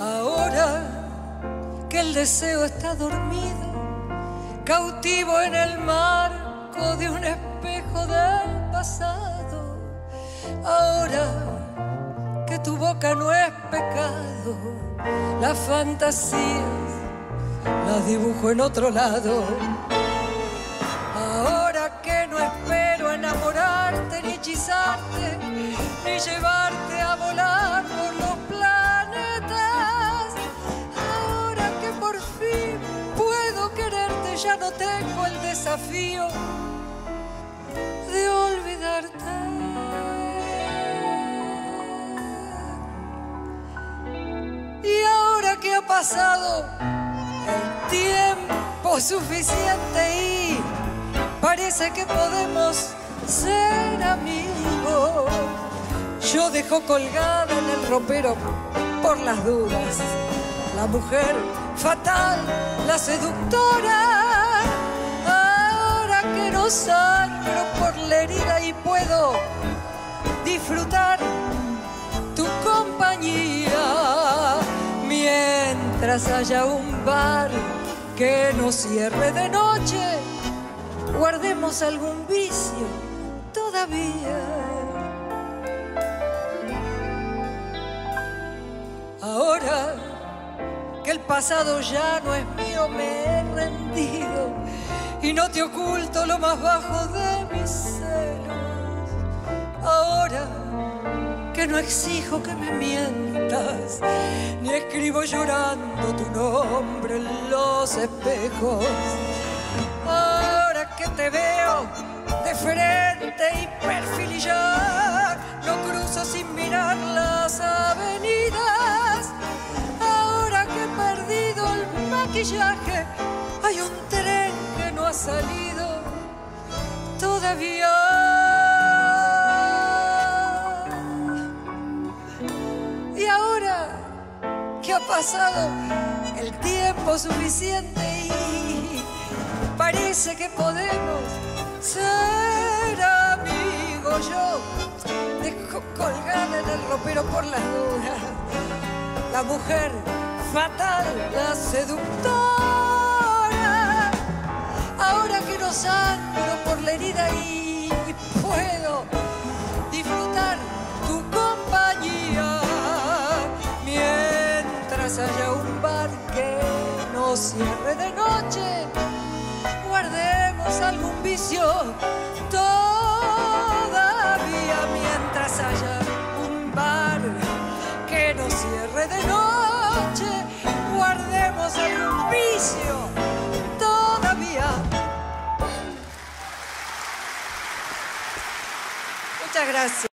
Ahora que el deseo está dormido, cautivo en el marco de un espejo del pasado. Ahora que tu boca no es pecado, las fantasías las dibujo en otro lado. Ahora que no espero enamorarte ni hechizarte, ni llevarte a volar por los planetas. Ahora que por fin puedo quererte, ya no tengo el desafío de olvidarte. Y ahora que ha pasado suficiente y parece que podemos ser amigos. Yo dejo colgada en el ropero por las dudas la mujer fatal, la seductora. Ahora que no sangro por la herida y puedo disfrutar tu compañía mientras haya un bar que no cierre de noche, guardemos algún vicio todavía. Ahora que el pasado ya no es mío, me he rendido y no te oculto lo más bajo de mis celos. Ahora que no exijo que me mientas, ni escribo llorando tu nombre en los espejos. Ahora que te veo de frente y perfil y ya no cruzo sin mirar las avenidas. Ahora que he perdido el maquillaje, hay un tren que no ha salido todavía. Pasado el tiempo suficiente y parece que podemos ser amigos, yo dejo colgada en el ropero por las dudas la mujer fatal, la seductora. Un bar que no cierre de noche. Guardemos algún vicio todavía mientras haya un bar que no cierre de noche. Guardemos algún vicio todavía. Muchas gracias.